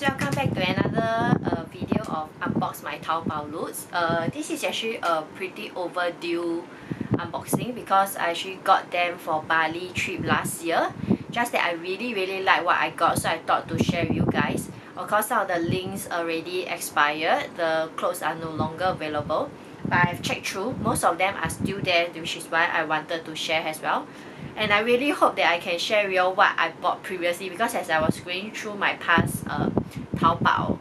guys, welcome back to another uh, video of unbox my Taobao loots. Uh, this is actually a pretty overdue unboxing because I actually got them for Bali trip last year. Just that I really really like what I got so I thought to share with you guys. Of course some of the links already expired, the clothes are no longer available. But I've checked through, most of them are still there which is why I wanted to share as well and I really hope that I can share with you what I bought previously because as I was going through my past uh, Taobao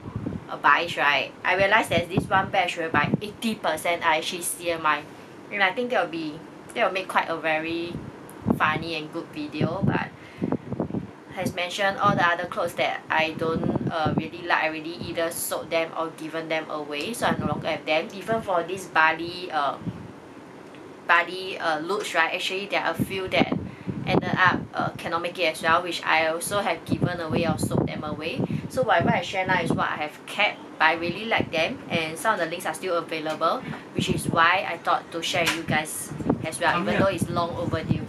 uh, buys right I realized there's this one batch whereby 80% are actually CMI and I think that will be that will make quite a very funny and good video but as mentioned all the other clothes that I don't uh, really like. I really either sold them or given them away so I no longer have them. Even for this Bali uh, Bali uh, looks right actually there are a few that ended up uh, cannot make it as well which I also have given away or sold them away. So whatever I share now is what I have kept but I really like them and some of the links are still available which is why I thought to share with you guys as well even though it's long overdue.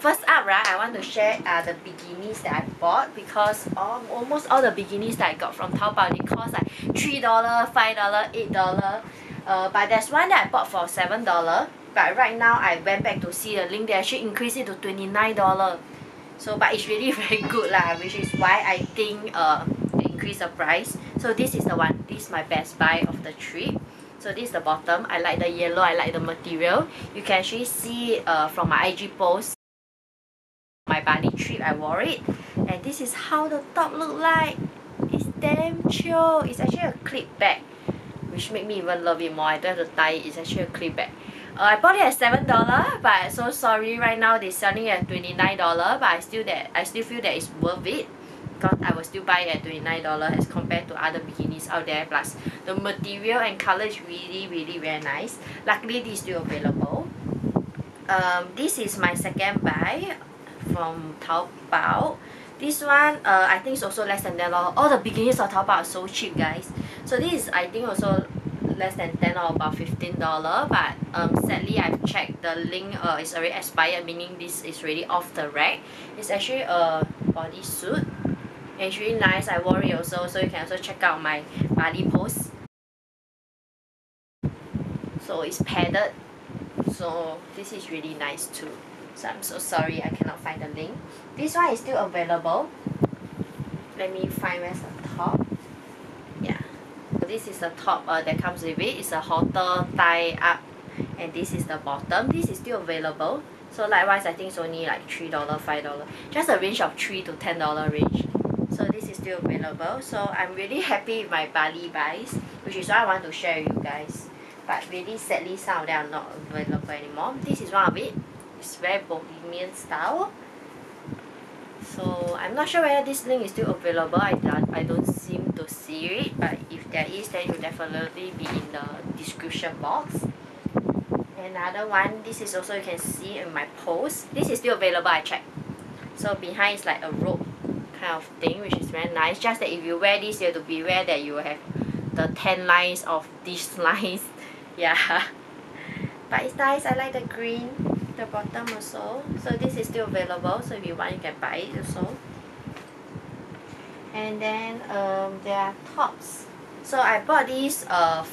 First up right I want to share uh, the bikinis that I bought because all, almost all the bikinis that I got from Taobao they cost like $3 $5 $8 uh, but there's one that I bought for $7 but right now I went back to see the link. They actually increased it to $29 so but it's really very good lah which is why I think uh they increase the price. So this is the one this is my best buy of the trip. So this is the bottom. I like the yellow I like the material. You can actually see uh from my IG post my Bali trip I wore it. And this is how the top look like. It's damn chill. It's actually a clip bag which make me even love it more. I don't have to tie it. It's actually a clip bag uh, I bought it at seven dollar but so sorry right now they selling at twenty nine dollar but I still that I still feel that it's worth it because I will still buy it at twenty nine dollar as compared to other bikinis out there plus the material and color is really really very nice. Luckily this is still available. Um, this is my second buy from Taobao. This one uh, I think it's also less than $10 all the bikinis of Taobao are so cheap guys. So this is I think also less than 10 or about 15 dollar but um sadly I've checked the link uh is already expired meaning this is already off the rack. It's actually a bodysuit. Really nice I wore it also so you can also check out my body post so it's padded. So this is really nice too. So I'm so sorry I cannot find the link. This one is still available. Let me find where's the top this is the top uh, that comes with it. It's a halter tie up and this is the bottom. This is still available. So likewise I think it's only like $3 $5 just a range of 3 to $10 range. So this is still available. So I'm really happy with my Bali buys which is why I want to share with you guys. But really sadly some of them are not available anymore. This is one of it. It's very bohemian style. So I'm not sure whether this link is still available. I I don't seem to see it but if there is then it will definitely be in the description box. Another one this is also you can see in my post. This is still available I checked. So behind is like a rope kind of thing which is very nice. Just that if you wear this you have to beware that you will have the tan lines of these lines. Yeah. But it's nice I like the green the bottom also. So this is still available so if you want you can buy it also. And then um, there are tops so I bought this uh,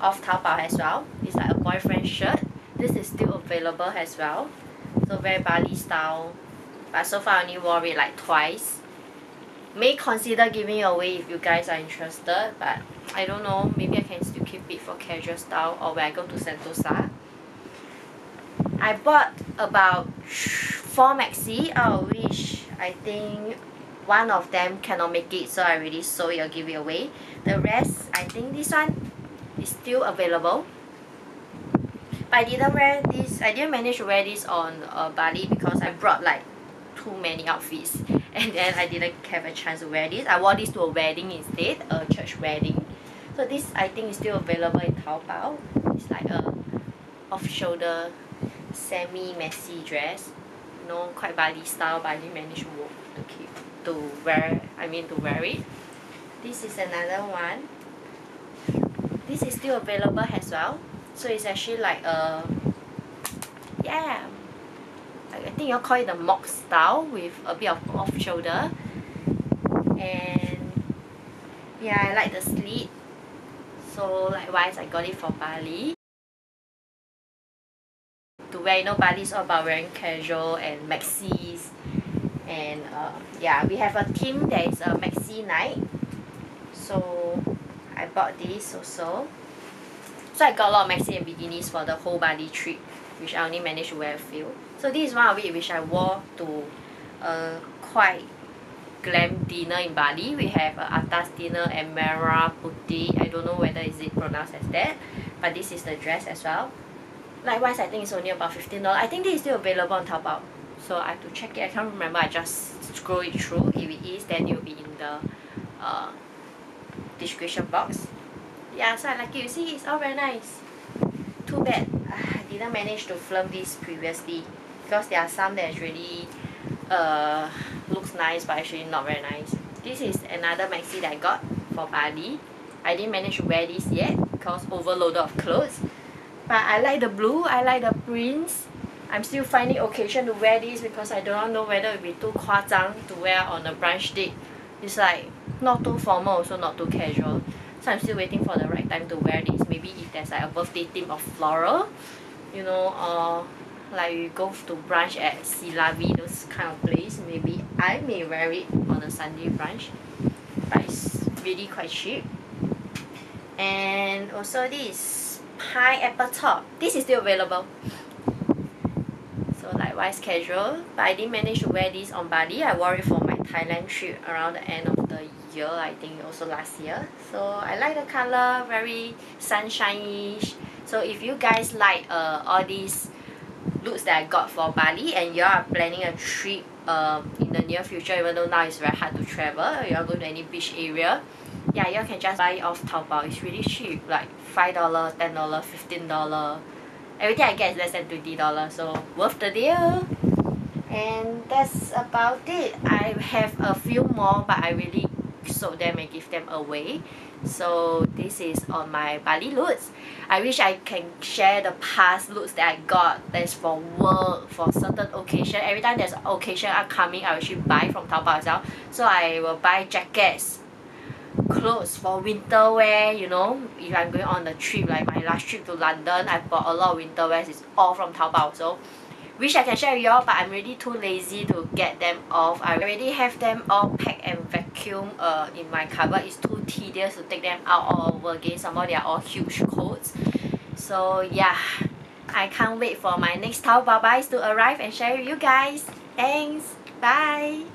off Taobao as well. It's like a boyfriend shirt. This is still available as well. So very Bali style. But so far I only wore it like twice. May consider giving away if you guys are interested but I don't know. Maybe I can still keep it for casual style or when I go to Sentosa. I bought about four maxi out of which I think one of them cannot make it so I already sold it or give it away. The rest I think this one is still available. But I didn't wear this I didn't manage to wear this on uh, Bali because I brought like too many outfits. And then I didn't have a chance to wear this. I wore this to a wedding instead a church wedding. So this I think is still available in Taobao. It's like a off shoulder semi messy dress. You know quite Bali style but I didn't manage to, to keep to wear I mean to wear it. This is another one. This is still available as well. So it's actually like a yeah I think you call it the mock style with a bit of off shoulder. And yeah I like the slit. So likewise I got it for Bali. To wear you know Bali is all about wearing casual and maxis and uh, yeah we have a theme that is a maxi night so I bought this also. So I got a lot of maxi and bikinis for the whole Bali trip which I only managed to wear a few. So this is one of it which I wore to a quite glam dinner in Bali. We have a atas dinner at Merah Putih. I don't know whether is it pronounced as that but this is the dress as well. Likewise I think it's only about fifteen dollars. I think this is still available on Taobao so I have to check it. I can't remember. I just scroll it through. If it is then it will be in the uh, description box. Yeah so I like it. You see it's all very nice. Too bad I didn't manage to film this previously. Because there are some that really uh looks nice but actually not very nice. This is another maxi that I got for Bali. I didn't manage to wear this yet because overloaded of clothes. But I like the blue. I like the prints I'm still finding occasion to wear this because I do not know whether it will be too 夸张 to wear on a brunch date. It's like not too formal also not too casual. So I'm still waiting for the right time to wear this. Maybe if there's like a birthday theme of floral you know or like we go to brunch at CÉ LA VI those kind of place maybe I may wear it on a Sunday brunch. But it's really quite cheap. And also this pineapple top. This is still available likewise casual but I didn't manage to wear this on Bali. I wore it for my Thailand trip around the end of the year I think also last year. So I like the color very sunshiny so if you guys like uh, all these looks that I got for Bali and you are planning a trip um, in the near future even though now it's very hard to travel you are going to any beach area yeah you can just buy it off Taobao. It's really cheap like five dollar ten dollar fifteen dollar everything I get is less than twenty dollars so worth the deal. And that's about it. I have a few more but I really sold them and give them away. So this is on my Bali looks I wish I can share the past looks that I got that's for work for certain occasion. Every time there's occasion upcoming I will actually buy from Taobao well. So I will buy jackets clothes for winter wear you know if I'm going on a trip like my last trip to London I bought a lot of winter wears. It's all from Taobao so wish I can share with y'all but I'm really too lazy to get them off. I already have them all packed and vacuum uh, in my cupboard. It's too tedious to take them out all over again. Some more they are all huge coats. So yeah I can't wait for my next Taobao buys to arrive and share with you guys. Thanks. Bye